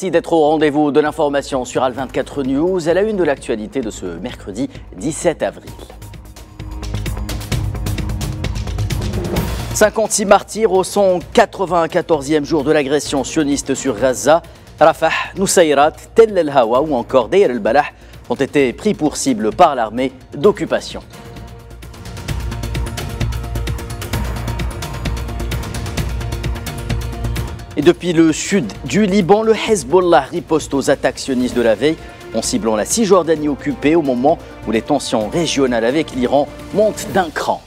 Merci d'être au rendez-vous de l'information sur Al24 News à la une de l'actualité de ce mercredi 17 avril. 56 martyrs au 194e jour de l'agression sioniste sur Gaza. Rafah, Nusayrat, Tel El Hawa ou encore Deir El Balah ont été pris pour cible par l'armée d'occupation. Et depuis le sud du Liban, le Hezbollah riposte aux attaques sionistes de la veille en ciblant la Cisjordanie occupée au moment où les tensions régionales avec l'Iran montent d'un cran.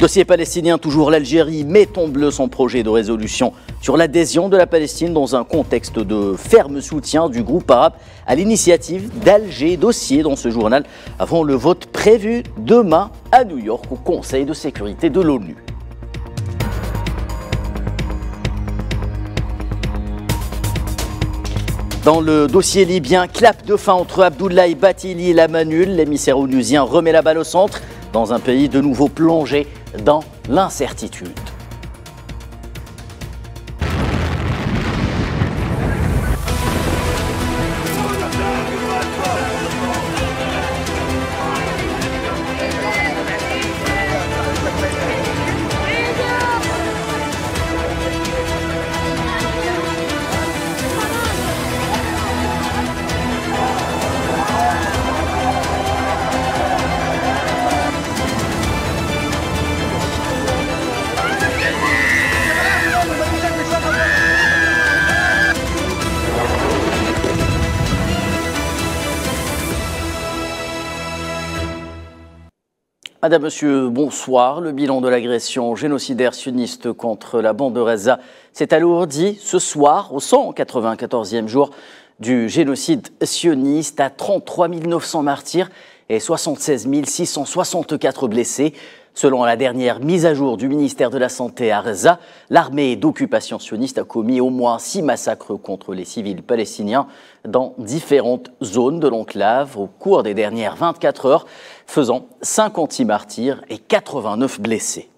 Dossier palestinien, toujours l'Algérie met en bleu son projet de résolution sur l'adhésion de la Palestine dans un contexte de ferme soutien du groupe arabe à l'initiative d'Alger. Dossier dans ce journal avant le vote prévu demain à New York au Conseil de sécurité de l'ONU. Dans le dossier libyen, clap de fin entre Abdoulaye Batili et la Manul, l'émissaire onusien remet la balle au centre dans un pays de nouveau plongé dans l'incertitude. Madame, Monsieur, bonsoir. Le bilan de l'agression génocidaire sioniste contre la bande de Reza s'est alourdi ce soir, au 194e jour du génocide sioniste, à 33 900 martyrs et 76 664 blessés. Selon la dernière mise à jour du ministère de la Santé à Reza, l'armée d'occupation sioniste a commis au moins six massacres contre les civils palestiniens dans différentes zones de l'enclave au cours des dernières 24 heures, faisant 56 martyrs et 89 blessés.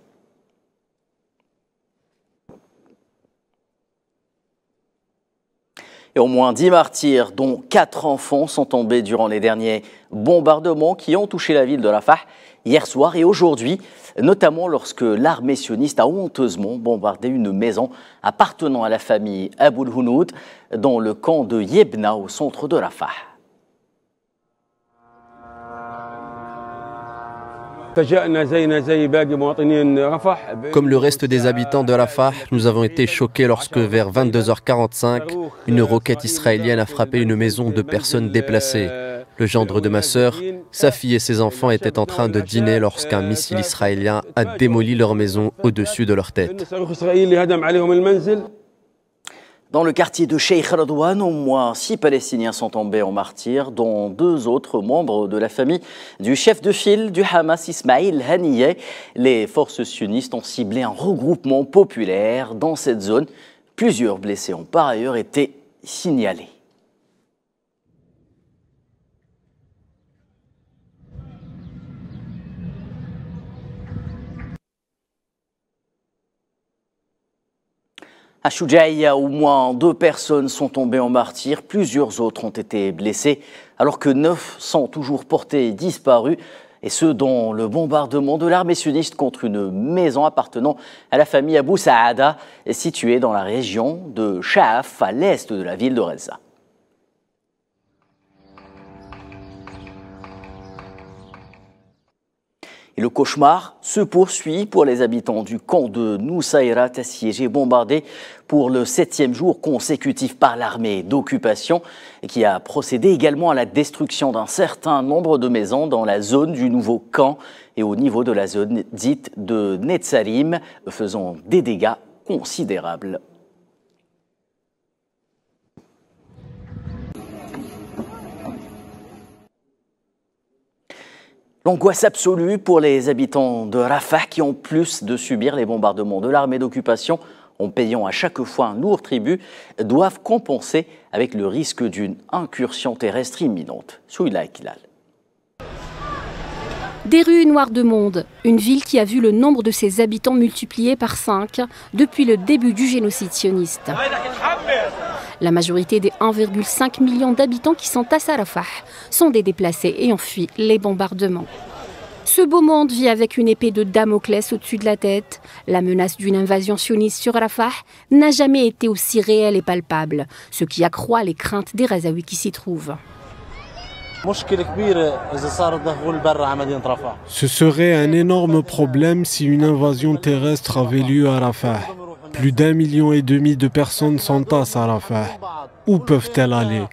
Et au moins 10 martyrs, dont 4 enfants, sont tombés durant les derniers bombardements qui ont touché la ville de Rafah hier soir et aujourd'hui, notamment lorsque l'armée sioniste a honteusement bombardé une maison appartenant à la famille Aboul Hounoud dans le camp de Yebna au centre de Rafah. Comme le reste des habitants de Rafah, nous avons été choqués lorsque, vers 22h45, une roquette israélienne a frappé une maison de personnes déplacées. Le gendre de ma sœur, sa fille et ses enfants étaient en train de dîner lorsqu'un missile israélien a démoli leur maison au-dessus de leur tête. Dans le quartier de Sheikh Radouane, au moins six Palestiniens sont tombés en martyrs, dont deux autres membres de la famille du chef de file du Hamas, Ismail Haniyeh. Les forces sionistes ont ciblé un regroupement populaire dans cette zone. Plusieurs blessés ont par ailleurs été signalés. À Shoujaïa, au moins deux personnes sont tombées en martyr, plusieurs autres ont été blessées, alors que neuf sont toujours portés disparus, et ce dans le bombardement de l'armée sioniste contre une maison appartenant à la famille Abu Saada, située dans la région de Sha'af, à l'est de la ville de Reza. Le cauchemar se poursuit pour les habitants du camp de Nusayrat, assiégé, bombardé pour le septième jour consécutif par l'armée d'occupation, qui a procédé également à la destruction d'un certain nombre de maisons dans la zone du nouveau camp et au niveau de la zone dite de Netzarim, faisant des dégâts considérables. L'angoisse absolue pour les habitants de Rafah qui ont plus de subir les bombardements de l'armée d'occupation en payant à chaque fois un lourd tribut, doivent compenser avec le risque d'une incursion terrestre imminente. Souila Kilal. Des rues noires de monde, une ville qui a vu le nombre de ses habitants multiplié par 5 depuis le début du génocide sioniste. La majorité des 1,5 million d'habitants qui sont à Sarafah sont des déplacés et ont fui les bombardements. Ce beau monde vit avec une épée de Damoclès au-dessus de la tête. La menace d'une invasion sioniste sur Rafah n'a jamais été aussi réelle et palpable, ce qui accroît les craintes des Razaouis qui s'y trouvent. Ce serait un énorme problème si une invasion terrestre avait lieu à Rafah. Plus d'un million et demi de personnes s'entassent à Rafah. Où peuvent-elles aller?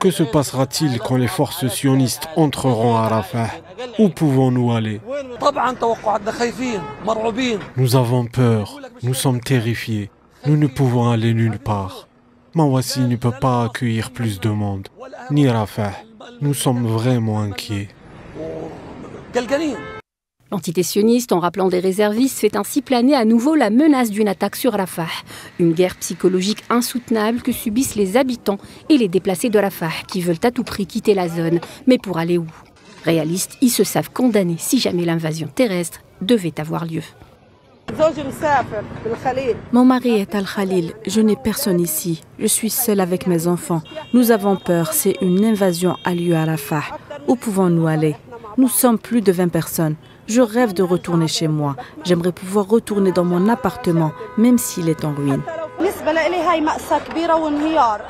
Que se passera-t-il quand les forces sionistes entreront à Rafah Où pouvons-nous aller? Nous avons peur, nous sommes terrifiés, nous ne pouvons aller nulle part. Mawassi ne peut pas accueillir plus de monde, ni Rafah. Nous sommes vraiment inquiets. L'entité sioniste, en rappelant des réservistes, fait ainsi planer à nouveau la menace d'une attaque sur Rafah. Une guerre psychologique insoutenable que subissent les habitants et les déplacés de Rafah qui veulent à tout prix quitter la zone. Mais pour aller où? Réalistes, ils se savent condamnés si jamais l'invasion terrestre devait avoir lieu. Mon mari est Al-Khalil. Je n'ai personne ici. Je suis seule avec mes enfants. Nous avons peur. C'est une invasion à lieu à Rafah. Où pouvons-nous aller? Nous sommes plus de 20 personnes. Je rêve de retourner chez moi. J'aimerais pouvoir retourner dans mon appartement, même s'il est en ruine.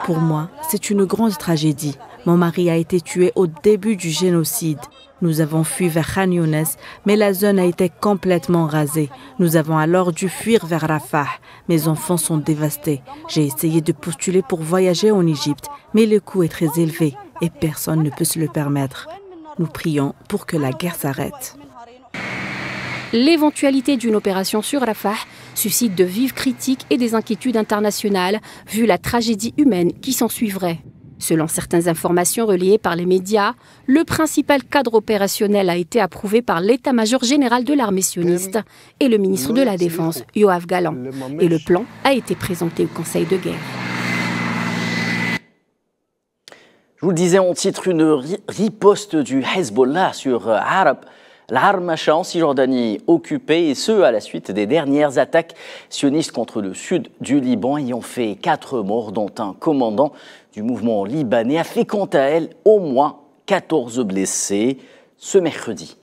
Pour moi, c'est une grande tragédie. Mon mari a été tué au début du génocide. Nous avons fui vers Khan Younes, mais la zone a été complètement rasée. Nous avons alors dû fuir vers Rafah. Mes enfants sont dévastés. J'ai essayé de postuler pour voyager en Égypte, mais le coût est très élevé et personne ne peut se le permettre. Nous prions pour que la guerre s'arrête. L'éventualité d'une opération sur Rafah suscite de vives critiques et des inquiétudes internationales, vu la tragédie humaine qui s'en suivrait. Selon certaines informations relayées par les médias, le principal cadre opérationnel a été approuvé par l'état-major général de l'armée sioniste et le ministre de la Défense, Yoav Galan. Et le plan a été présenté au Conseil de guerre. Je vous le disais, on titre une riposte du Hezbollah sur euh, Arab. L'Armacha en Cisjordanie occupée, et ce à la suite des dernières attaques sionistes contre le sud du Liban, ayant fait quatre morts, dont un commandant du mouvement libanais a fait quant à elle au moins 14 blessés ce mercredi.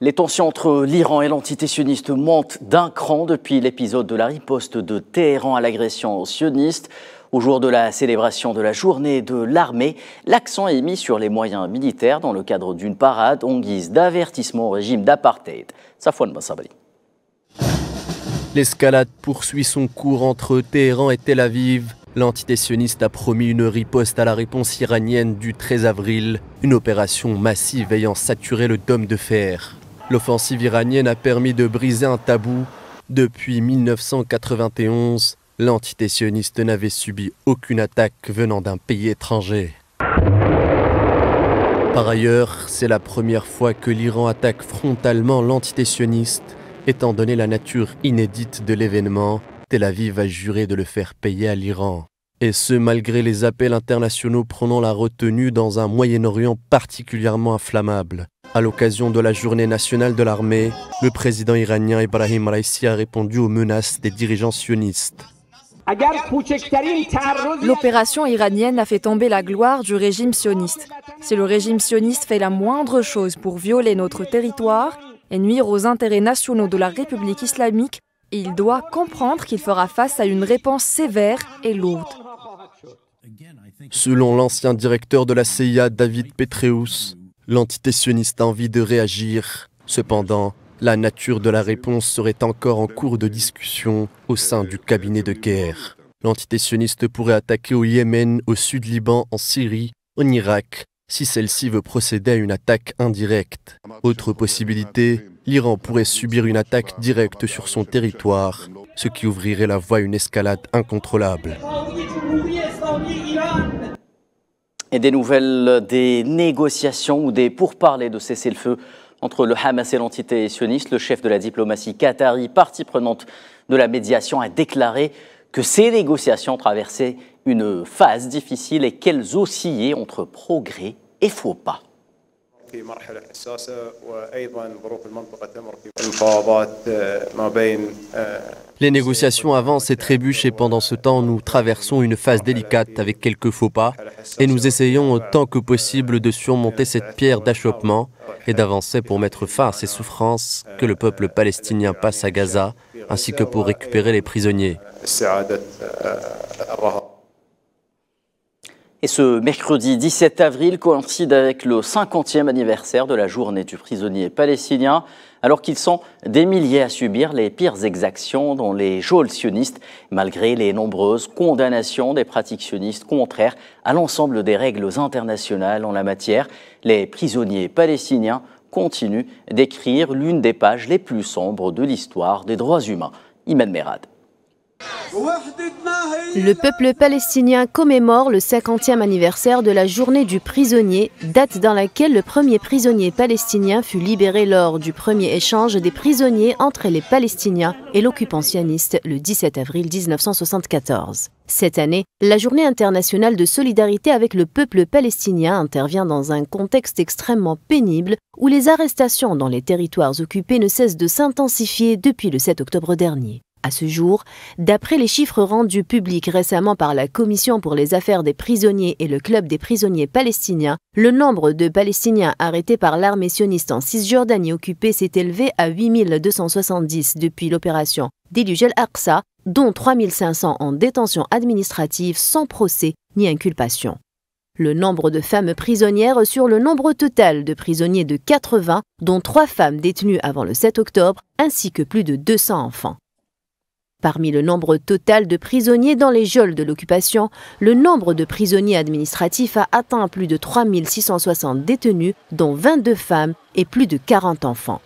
Les tensions entre l'Iran et l'entité sioniste montent d'un cran depuis l'épisode de la riposte de Téhéran à l'agression sioniste. Au jour de la célébration de la journée de l'armée, l'accent est mis sur les moyens militaires dans le cadre d'une parade en guise d'avertissement au régime d'apartheid. Safwan. L'escalade poursuit son cours entre Téhéran et Tel Aviv. L'entité sioniste a promis une riposte à la réponse iranienne du 13 avril, une opération massive ayant saturé le dôme de fer. L'offensive iranienne a permis de briser un tabou. Depuis 1991, l'entité sioniste n'avait subi aucune attaque venant d'un pays étranger. Par ailleurs, c'est la première fois que l'Iran attaque frontalement l'entité sioniste. Étant donné la nature inédite de l'événement, Tel Aviv a juré de le faire payer à l'Iran. Et ce, malgré les appels internationaux prenant la retenue dans un Moyen-Orient particulièrement inflammable. À l'occasion de la journée nationale de l'armée, le président iranien Ibrahim Raisi a répondu aux menaces des dirigeants sionistes. L'opération iranienne a fait tomber la gloire du régime sioniste. Si le régime sioniste fait la moindre chose pour violer notre territoire et nuire aux intérêts nationaux de la République islamique, il doit comprendre qu'il fera face à une réponse sévère et lourde. Selon l'ancien directeur de la CIA, David Petreus, L'entité sioniste a envie de réagir. Cependant, la nature de la réponse serait encore en cours de discussion au sein du cabinet de guerre. L'entité sioniste pourrait attaquer au Yémen, au sud Liban, en Syrie, en Irak, si celle-ci veut procéder à une attaque indirecte. Autre possibilité, l'Iran pourrait subir une attaque directe sur son territoire, ce qui ouvrirait la voie à une escalade incontrôlable. Et des nouvelles des négociations ou des pourparlers de cessez-le-feu entre le Hamas et l'entité sioniste. Le chef de la diplomatie qatari, partie prenante de la médiation, a déclaré que ces négociations traversaient une phase difficile et qu'elles oscillaient entre progrès et faux pas. Les négociations avancent et trébuchent et pendant ce temps, nous traversons une phase délicate avec quelques faux pas et nous essayons autant que possible de surmonter cette pierre d'achoppement et d'avancer pour mettre fin à ces souffrances que le peuple palestinien passe à Gaza ainsi que pour récupérer les prisonniers. Et ce mercredi 17 avril coïncide avec le 50e anniversaire de la journée du prisonnier palestinien, alors qu'ils sont des milliers à subir les pires exactions dans les geôles sionistes, malgré les nombreuses condamnations des pratiques sionistes contraires à l'ensemble des règles internationales en la matière. Les prisonniers palestiniens continuent d'écrire l'une des pages les plus sombres de l'histoire des droits humains. Iman Merad. Le peuple palestinien commémore le 50e anniversaire de la journée du prisonnier, date dans laquelle le premier prisonnier palestinien fut libéré lors du premier échange des prisonniers entre les Palestiniens et l'occupant sioniste le 17 avril 1974. Cette année, la journée internationale de solidarité avec le peuple palestinien intervient dans un contexte extrêmement pénible où les arrestations dans les territoires occupés ne cessent de s'intensifier depuis le 7 octobre dernier. À ce jour, d'après les chiffres rendus publics récemment par la Commission pour les affaires des prisonniers et le Club des prisonniers palestiniens, le nombre de Palestiniens arrêtés par l'armée sioniste en Cisjordanie occupée s'est élevé à 8270 depuis l'opération Déluge el-Aqsa, dont 3500 en détention administrative sans procès ni inculpation. Le nombre de femmes prisonnières sur le nombre total de prisonniers de 80, dont 3 femmes détenues avant le 7 octobre, ainsi que plus de 200 enfants. Parmi le nombre total de prisonniers dans les geôles de l'occupation, le nombre de prisonniers administratifs a atteint plus de 3660 détenus, dont 22 femmes et plus de 40 enfants.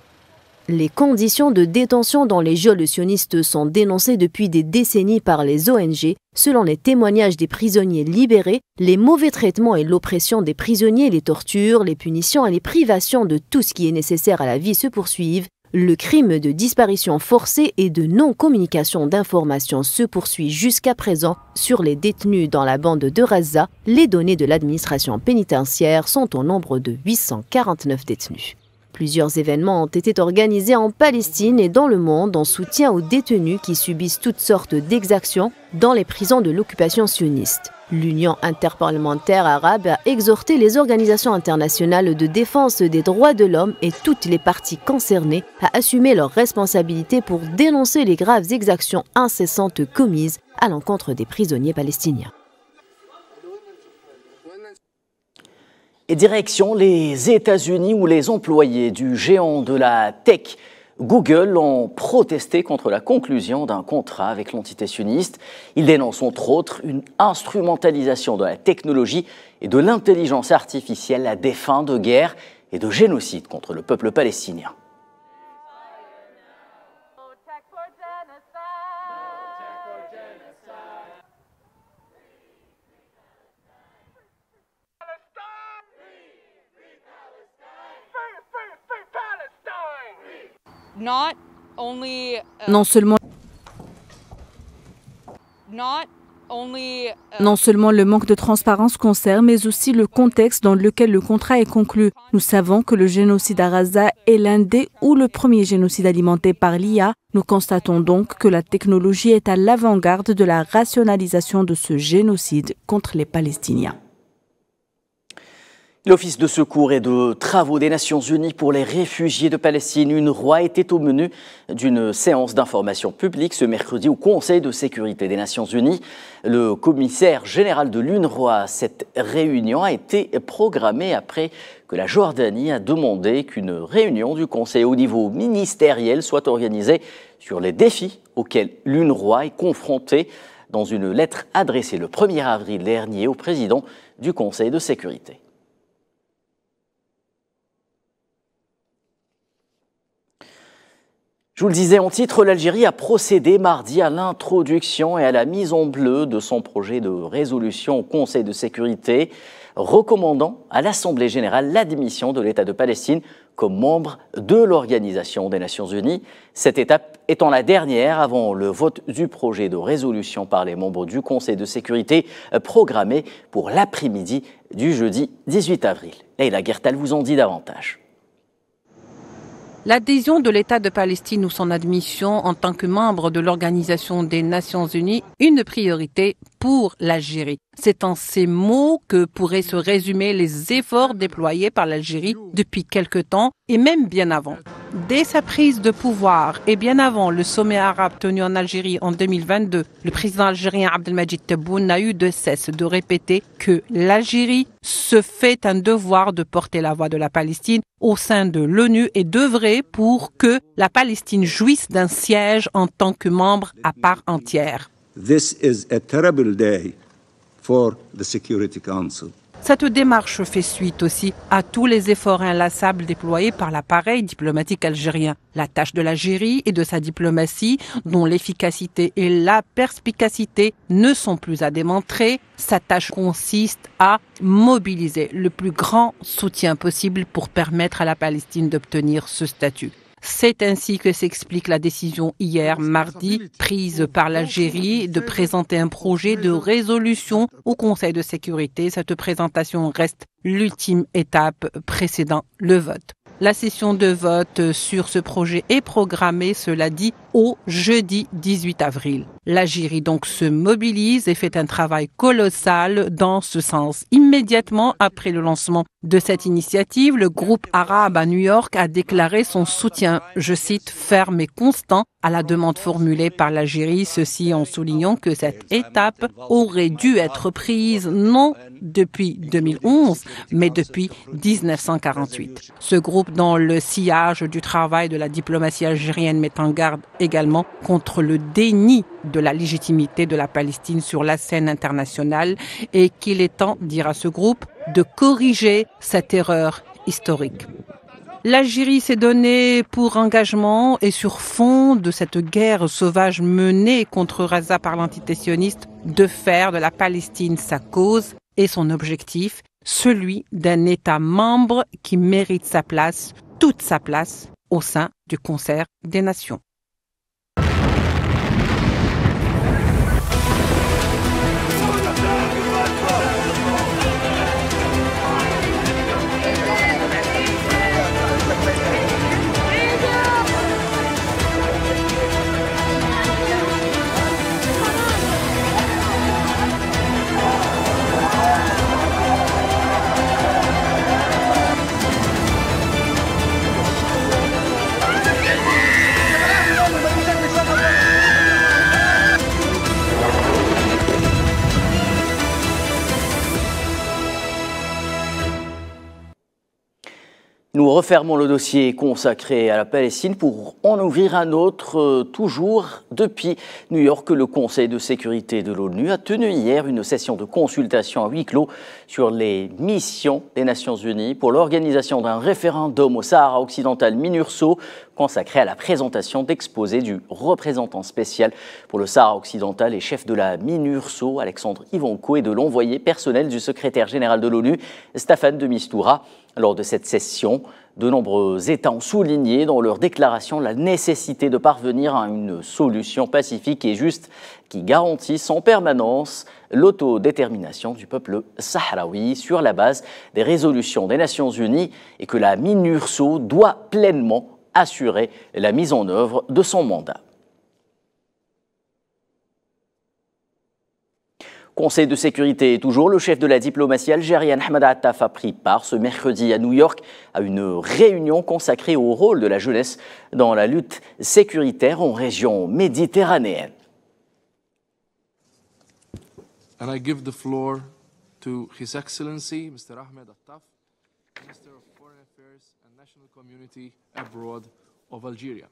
Les conditions de détention dans les geôles sionistes sont dénoncées depuis des décennies par les ONG. Selon les témoignages des prisonniers libérés, les mauvais traitements et l'oppression des prisonniers, les tortures, les punitions et les privations de tout ce qui est nécessaire à la vie se poursuivent le crime de disparition forcée et de non-communication d'informations se poursuit jusqu'à présent sur les détenus dans la bande de Raza. Les données de l'administration pénitentiaire sont au nombre de 849 détenus. Plusieurs événements ont été organisés en Palestine et dans le monde en soutien aux détenus qui subissent toutes sortes d'exactions dans les prisons de l'occupation sioniste. L'Union interparlementaire arabe a exhorté les organisations internationales de défense des droits de l'homme et toutes les parties concernées à assumer leurs responsabilités pour dénoncer les graves exactions incessantes commises à l'encontre des prisonniers palestiniens. Et direction les États-Unis où les employés du géant de la tech Google ont protesté contre la conclusion d'un contrat avec l'entité sioniste. Ils dénoncent entre autres une instrumentalisation de la technologie et de l'intelligence artificielle à des fins de guerre et de génocide contre le peuple palestinien. Non seulement uh, non seulement le manque de transparence concerne, mais aussi le contexte dans lequel le contrat est conclu. Nous savons que le génocide à Gaza est l'un des ou le premier génocide alimenté par l'IA. Nous constatons donc que la technologie est à l'avant-garde de la rationalisation de ce génocide contre les Palestiniens. L'Office de secours et de travaux des Nations Unies pour les réfugiés de Palestine, UNRWA, était au menu d'une séance d'information publique ce mercredi au Conseil de sécurité des Nations Unies. Le commissaire général de l'UNRWA, cette réunion a été programmée après que la Jordanie a demandé qu'une réunion du Conseil au niveau ministériel soit organisée sur les défis auxquels l'UNRWA est confrontée dans une lettre adressée le 1er avril dernier au président du Conseil de sécurité. Je vous le disais en titre, l'Algérie a procédé mardi à l'introduction et à la mise en bleu de son projet de résolution au Conseil de sécurité, recommandant à l'Assemblée générale l'admission de l'État de Palestine comme membre de l'Organisation des Nations Unies. Cette étape étant la dernière avant le vote du projet de résolution par les membres du Conseil de sécurité programmé pour l'après-midi du jeudi 18 avril. Et la Gertal vous en dit davantage. L'adhésion de l'État de Palestine ou son admission en tant que membre de l'Organisation des Nations Unies, une priorité pour l'Algérie. C'est en ces mots que pourraient se résumer les efforts déployés par l'Algérie depuis quelque temps et même bien avant. Dès sa prise de pouvoir et bien avant le sommet arabe tenu en Algérie en 2022, le président algérien Abdelmajid Tebboune n'a eu de cesse de répéter que l'Algérie se fait un devoir de porter la voix de la Palestine au sein de l'ONU et d'œuvrer pour que la Palestine jouisse d'un siège en tant que membre à part entière. This is a terrible day for the Security Council. Cette démarche fait suite aussi à tous les efforts inlassables déployés par l'appareil diplomatique algérien. La tâche de l'Algérie et de sa diplomatie, dont l'efficacité et la perspicacité ne sont plus à démontrer, sa tâche consiste à mobiliser le plus grand soutien possible pour permettre à la Palestine d'obtenir ce statut. C'est ainsi que s'explique la décision hier, mardi, prise par l'Algérie de présenter un projet de résolution au Conseil de sécurité. Cette présentation reste l'ultime étape précédant le vote. La session de vote sur ce projet est programmée, cela dit, au jeudi 18 avril. L'Algérie donc se mobilise et fait un travail colossal dans ce sens. Immédiatement après le lancement de cette initiative, le groupe arabe à New York a déclaré son soutien, je cite, ferme et constant à la demande formulée par l'Algérie, ceci en soulignant que cette étape aurait dû être prise non depuis 2011, mais depuis 1948. Ce groupe, dans le sillage du travail de la diplomatie algérienne, met en garde également contre le déni de la légitimité de la Palestine sur la scène internationale et qu'il est temps, dira ce groupe, de corriger cette erreur historique. L'Algérie s'est donnée pour engagement et sur fond de cette guerre sauvage menée contre Raza par l'entité sioniste de faire de la Palestine sa cause et son objectif, celui d'un État membre qui mérite sa place, toute sa place, au sein du concert des nations. Refermons le dossier consacré à la Palestine pour en ouvrir un autre, euh, toujours depuis New York. Le Conseil de sécurité de l'ONU a tenu hier une session de consultation à huis clos sur les missions des Nations Unies pour l'organisation d'un référendum au Sahara occidental MINURSO consacré à la présentation d'exposés du représentant spécial pour le Sahara occidental et chef de la MINURSO, Alexandre Ivanko, et de l'envoyé personnel du secrétaire général de l'ONU, Stéphane de Mistura. Lors de cette session, de nombreux États ont souligné dans leur déclaration la nécessité de parvenir à une solution pacifique et juste qui garantisse en permanence l'autodétermination du peuple sahraoui sur la base des résolutions des Nations Unies et que la MINURSO doit pleinement assurer la mise en œuvre de son mandat. Conseil de sécurité, toujours, le chef de la diplomatie algérienne Ahmed Attaf a pris part ce mercredi à New York à une réunion consacrée au rôle de la jeunesse dans la lutte sécuritaire en région méditerranéenne. And I give the floor to His Excellency Mr. Ahmed Attaf, Minister of Foreign Affairs and National Community Abroad of Algeria.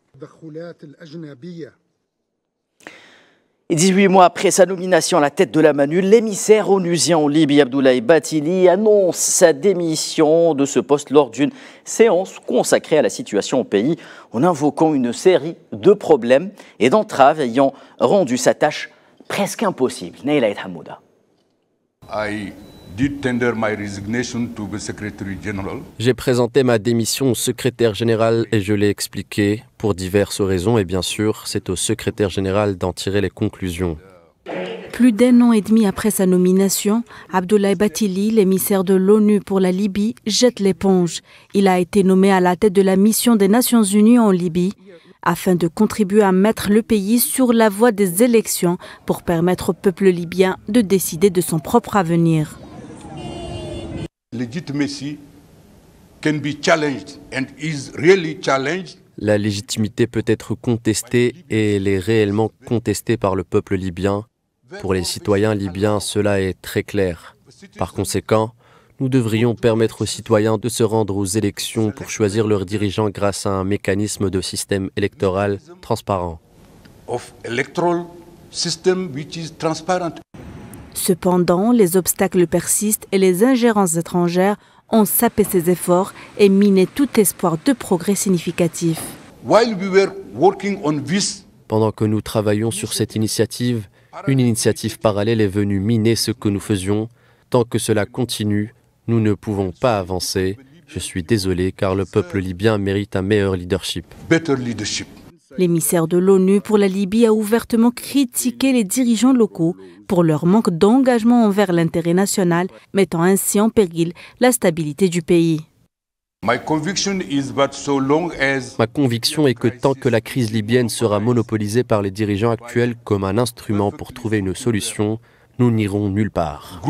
Et 18 mois après sa nomination à la tête de la Manu, l'émissaire onusien en Libye, Abdoulaye Batili, annonce sa démission de ce poste lors d'une séance consacrée à la situation au pays, en invoquant une série de problèmes et d'entraves ayant rendu sa tâche presque impossible. Neila Hamouda. J'ai présenté ma démission au secrétaire général et je l'ai expliqué pour diverses raisons et bien sûr, c'est au secrétaire général d'en tirer les conclusions. Plus d'un an et demi après sa nomination, Abdoulaye Batili, l'émissaire de l'ONU pour la Libye, jette l'éponge. Il a été nommé à la tête de la mission des Nations Unies en Libye afin de contribuer à mettre le pays sur la voie des élections pour permettre au peuple libyen de décider de son propre avenir. La légitimité peut être contestée et elle est réellement contestée par le peuple libyen. Pour les citoyens libyens, cela est très clair. Par conséquent, nous devrions permettre aux citoyens de se rendre aux élections pour choisir leurs dirigeants grâce à un mécanisme de système électoral transparent. Cependant, les obstacles persistent et les ingérences étrangères ont sapé ses efforts et miné tout espoir de progrès significatif. Pendant que nous travaillons sur cette initiative, une initiative parallèle est venue miner ce que nous faisions. Tant que cela continue, nous ne pouvons pas avancer. Je suis désolé car le peuple libyen mérite un meilleur leadership. L'émissaire de l'ONU pour la Libye a ouvertement critiqué les dirigeants locaux pour leur manque d'engagement envers l'intérêt national, mettant ainsi en péril la stabilité du pays. Ma conviction est que tant que la crise libyenne sera monopolisée par les dirigeants actuels comme un instrument pour trouver une solution, nous n'irons nulle part.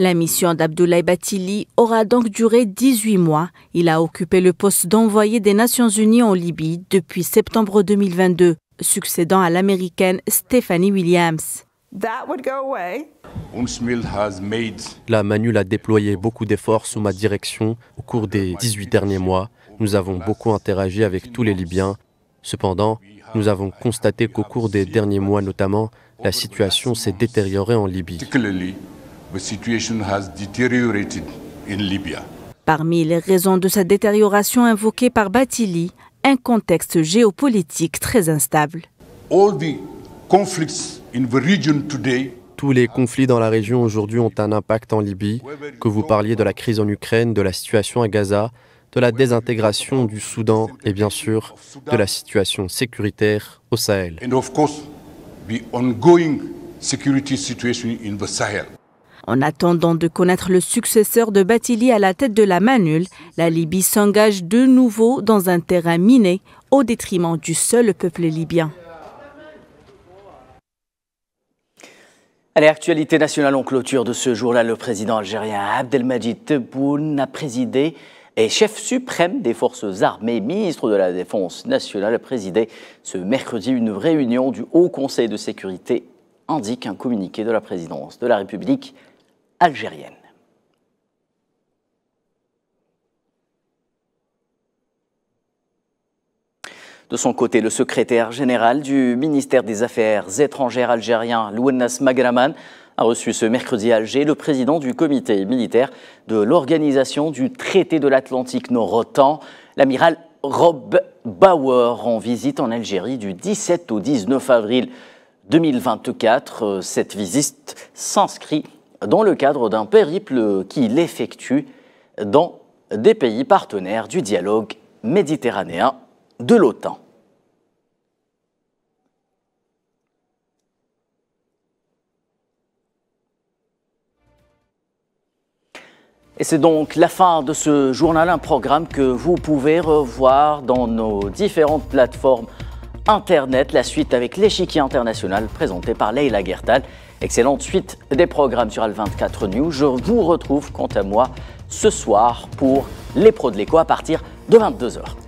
La mission d'Abdoulaye Batili aura donc duré 18 mois. Il a occupé le poste d'envoyé des Nations Unies en Libye depuis septembre 2022, succédant à l'américaine Stephanie Williams. La Manul a déployé beaucoup d'efforts sous ma direction au cours des 18 derniers mois. Nous avons beaucoup interagi avec tous les Libyens. Cependant, nous avons constaté qu'au cours des derniers mois notamment, la situation s'est détériorée en Libye. Parmi les raisons de sa détérioration invoquée par Batili, un contexte géopolitique très instable. Tous les conflits dans la région aujourd'hui ont un impact en Libye, que vous parliez de la crise en Ukraine, de la situation à Gaza, de la désintégration du Soudan et bien sûr de la situation sécuritaire au Sahel. En attendant de connaître le successeur de Batili à la tête de la Manule, la Libye s'engage de nouveau dans un terrain miné au détriment du seul peuple libyen. Allez, actualité nationale en clôture de ce jour-là, le président algérien Abdelmajid Tebboune a présidé et chef suprême des forces armées, ministre de la Défense nationale, a présidé ce mercredi une réunion du Haut Conseil de sécurité, indique un communiqué de la présidence de la République algérienne. De son côté, le secrétaire général du ministère des Affaires étrangères algérien, Louennas Magraman, a reçu ce mercredi à Alger le président du comité militaire de l'organisation du traité de l'Atlantique Nord-OTAN, l'amiral Rob Bauer, en visite en Algérie du 17 au 19 avril 2024. Cette visite s'inscrit dans le cadre d'un périple qu'il effectue dans des pays partenaires du dialogue méditerranéen de l'OTAN. Et c'est donc la fin de ce journal, un programme que vous pouvez revoir dans nos différentes plateformes Internet, la suite avec l'échiquier international présenté par Leila Gertal. Excellente suite des programmes sur Al24 News. Je vous retrouve quant à moi ce soir pour les pros de l'écho à partir de 22h.